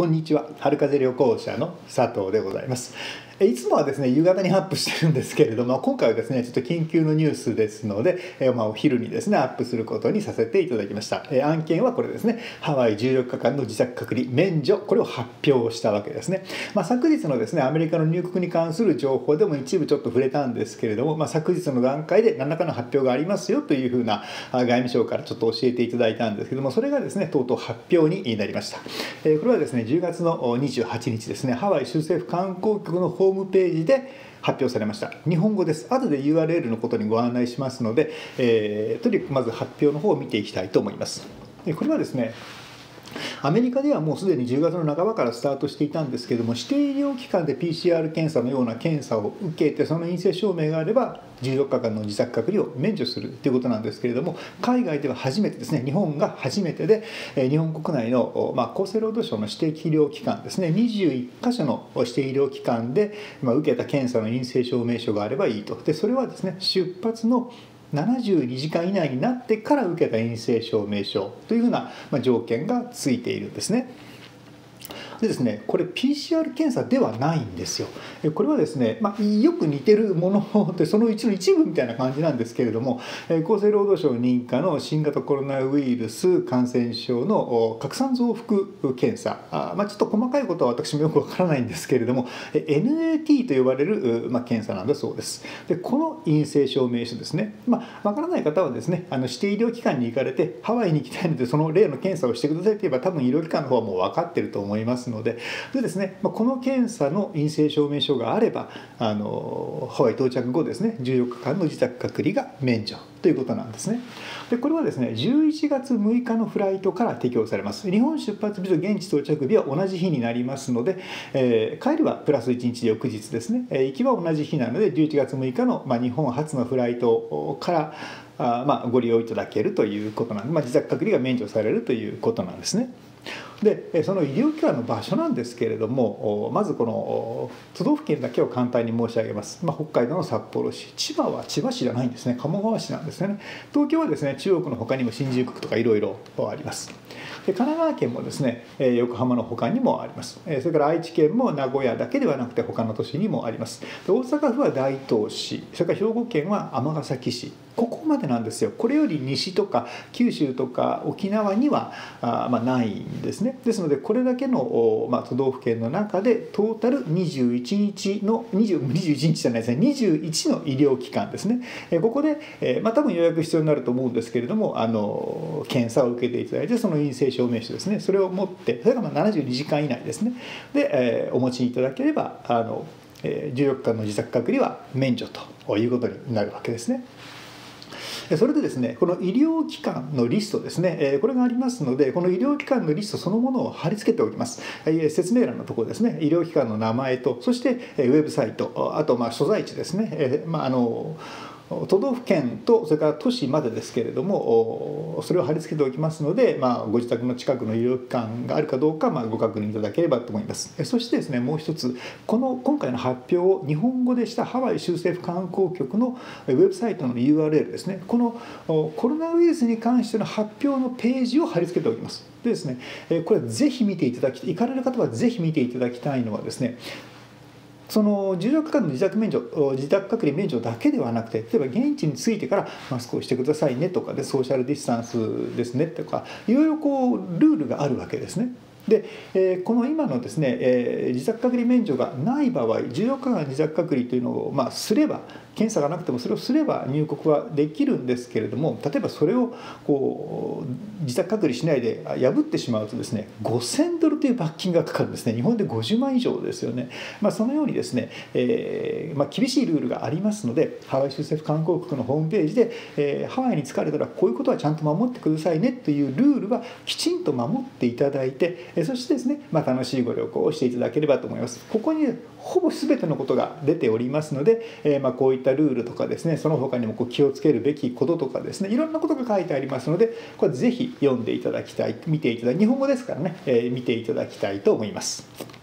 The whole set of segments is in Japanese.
こんにちは。春風旅行者の佐藤でございます。いつもはですね夕方にアップしてるんですけれども今回はですねちょっと緊急のニュースですので、えまあ、お昼にですねアップすることにさせていただきました、え案件はこれですねハワイ14日間の自宅隔離免除これを発表したわけですね、まあ、昨日のですねアメリカの入国に関する情報でも一部ちょっと触れたんですけれども、まあ、昨日の段階で何らかの発表がありますよというふうな外務省からちょっと教えていただいたんですけどもそれがですねとうとう発表になりました、えこれはですね10月の28日ですねハワイ州政府観光局のホームページで発表されました。日本語です。後で URL のことにご案内しますので、えー、とにかくまず発表の方を見ていきたいと思います。これはですねアメリカではもうすでに10月の半ばからスタートしていたんですけれども指定医療機関で PCR 検査のような検査を受けてその陰性証明があれば14日間の自宅隔離を免除するということなんですけれども海外では初めてですね日本が初めてで日本国内の、まあ、厚生労働省の指定医療機関ですね21箇所の指定医療機関で、まあ、受けた検査の陰性証明書があればいいと。でそれはですね出発の72時間以内になってから受けた陰性証明書というふうな条件がついているんですね。でですねこれ PCR 検査ではないんですよ。これはですね、まあ、よく似てるものってそのうちの一部みたいな感じなんですけれども厚生労働省認可の新型コロナウイルス感染症の拡散増幅検査、まあ、ちょっと細かいことは私もよくわからないんですけれども NAT と呼ばれる、まあ、検査なんだそうです。でこの陰性証明書ですね、まあ、わからない方はですねあの指定医療機関に行かれてハワイに行きたいのでその例の検査をしてくださいと言えば多分医療機関の方はもう分かってると思いますのででですね、この検査の陰性証明書があればあのハワイ到着後ですね14日間の自宅隔離が免除ということなんですね。でこれはですね11月6日のフライトから適用されます日本出発日と現地到着日は同じ日になりますので、えー、帰りはプラス1日翌日ですね、えー、行きは同じ日なので11月6日の、まあ、日本初のフライトからあ、まあ、ご利用いただけるということなんで、まあ、自宅隔離が免除されるということなんですね。でその医療機関の場所なんですけれどもまずこの都道府県だけを簡単に申し上げます、まあ、北海道の札幌市。千葉は千葉市じゃないんですね。鴨川市なんですね。東京はですね中国の他にも新宿区とかいろいろあります。で神奈川県もですねえ横浜の他にもあります。えそれから愛知県も名古屋だけではなくて他の都市にもあります。で大阪府は大東市それから兵庫県は尼崎市。ここまでなんですよ。これより西とか九州とか沖縄にはあ、まあ、ないんですね。ですのでこれだけの、まあ、都道府県の中でトータル21日の20 21日じゃないですね。21の医療機関ですね。えここで、えまあ、多分予約必要になると思うんですけれどもあの検査を受けていただいてその陰性証明書ですね。それを持ってそれがまあ72時間以内ですね。で、えー、お持ちいただければあの、えー、14日間の自宅隔離は免除ということになるわけですね。それでですねこの医療機関のリストですね。これがありますのでこの医療機関のリストそのものを貼り付けておきます。説明欄のところですね。医療機関の名前とそしてウェブサイトあとまあ所在地ですね、まあ、あの都道府県とそれから都市までですけれどもそれを貼り付けておきますので、まあ、ご自宅の近くの医療機関があるかどうか、まあ、ご確認いただければと思います。そしてですねもう一つこの今回の発表を日本語でしたハワイ州政府観光局のウェブサイトの URL ですね。このコロナウイルスに関しての発表のページを貼り付けておきます。でですねこれぜひ見ていただき行かれる方はぜひ見ていただきたいのはですねその14日間の自宅免除自宅隔離免除だけではなくて例えば現地に着いてからマスクをしてくださいねとかでソーシャルディスタンスですねとかいろいろこうルールがあるわけですね。で、えー、この今のですね、えー、自宅隔離免除がない場合14日間自宅隔離というのを、まあ、すれば検査がなくてもそれをすれば入国はできるんですけれども例えばそれをこう自宅隔離しないで破ってしまうとですね5000ドルという罰金がかかるんですね日本で50万以上ですよね、まあ、そのようにですね、えーまあ、厳しいルールがありますのでハワイ州政府観光局のホームページで、えー、ハワイに着かれたらこういうことはちゃんと守ってくださいねというルールはきちんと守っていただいてそしてですね、まあ、楽しいご旅行をしていただければと思います。ここにほぼ全てのことが出ておりますので、えー、まこういったルールとかですねその他にもこう気をつけるべきこととかですねいろんなことが書いてありますのでこれぜひ読んでいただきたい見ていただき日本語ですからね、えー、見ていただきたいと思います。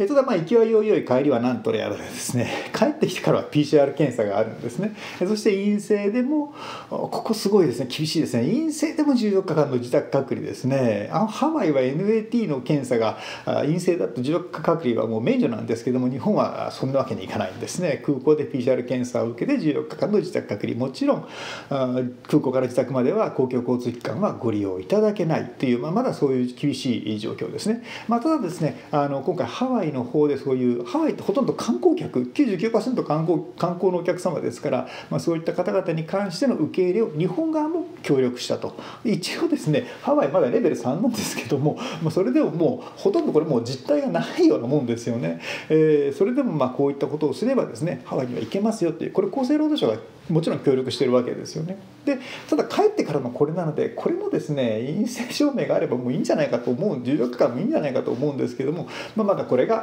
えただまあ行きはよいよい帰りはなんとやらですね。帰ってきてからは PCR 検査があるんですね。そして陰性でもここすごいですね。厳しいですね。陰性でも14日間の自宅隔離ですね。あのハワイは NAT の検査が陰性だと14日隔離はもう免除なんですけども日本はそんなわけにいかないんですね。空港で PCR 検査を受けて14日間の自宅隔離。もちろん空港から自宅までは公共交通機関はご利用いただけないという、まあ、まだそういう厳しい状況ですね、まあ、ただですねあの今回ハワイの方でそういうハワイってほとんど観光客99%観光観光のお客様ですから、まあ、そういった方々に関しての受け入れを日本側も協力したと一応ですねハワイまだレベル3なんですけども、まあ、それでももうほとんどこれもう実態がないようなもんですよね、えー、それでもまあこういったことをすればですねハワイには行けますよっていうこれ厚生労働省がもちろん協力してるわけですよね。でただ帰ってからのこれなのでこれもですね陰性証明があればもういいんじゃないかと思う14日間もいいんじゃないかと思うんですけども、まあ、まだこれが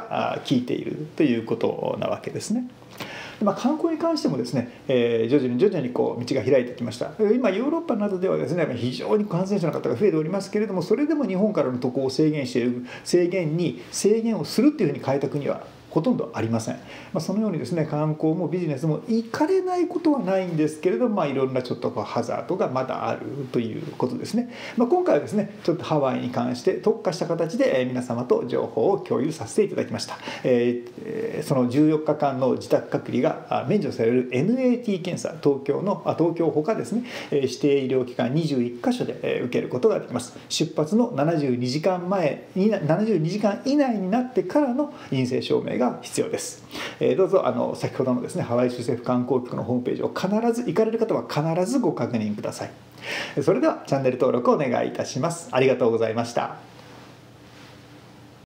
効いているということなわけですね。まあ、観光に関してもですね、えー、徐々に徐々にこう道が開いてきました今ヨーロッパなどではですね非常に感染者の方が増えておりますけれどもそれでも日本からの渡航を制限している制限に制限をするっていうふうに変えた国はほとんどありません、まあ、そのようにですね観光もビジネスも行かれないことはないんですけれど、まあ、いろんなちょっとハザードがまだあるということですね、まあ、今回はですねちょっとハワイに関して特化した形で皆様と情報を共有させていただきました、えー、その14日間の自宅隔離が免除される NAT 検査東京のあ東京ほかですね指定医療機関21箇所で受けることができます。出発の72時間前に72時間以内になってからの陰性証明が必要です、えー、どうぞあの先ほどのですねハワイ州政府観光局のホームページを必ず行かれる方は必ずご確認ください。それではチャンネル登録お願いいたします。ありがとうございました。